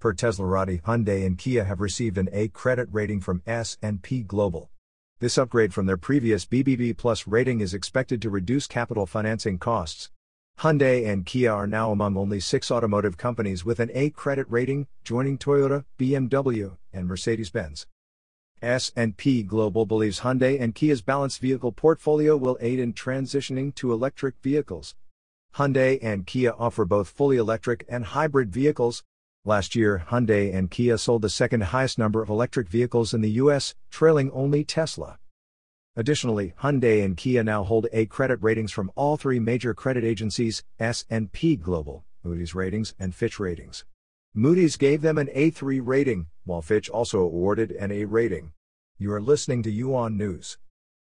Per Teslarati, Hyundai and Kia have received an A credit rating from S&P Global. This upgrade from their previous BBB Plus rating is expected to reduce capital financing costs. Hyundai and Kia are now among only six automotive companies with an A credit rating, joining Toyota, BMW, and Mercedes-Benz. S&P Global believes Hyundai and Kia's balanced vehicle portfolio will aid in transitioning to electric vehicles. Hyundai and Kia offer both fully electric and hybrid vehicles, Last year, Hyundai and Kia sold the second highest number of electric vehicles in the US, trailing only Tesla. Additionally, Hyundai and Kia now hold A credit ratings from all three major credit agencies, S&P Global, Moody's Ratings, and Fitch Ratings. Moody's gave them an A3 rating, while Fitch also awarded an A rating. You are listening to UON News.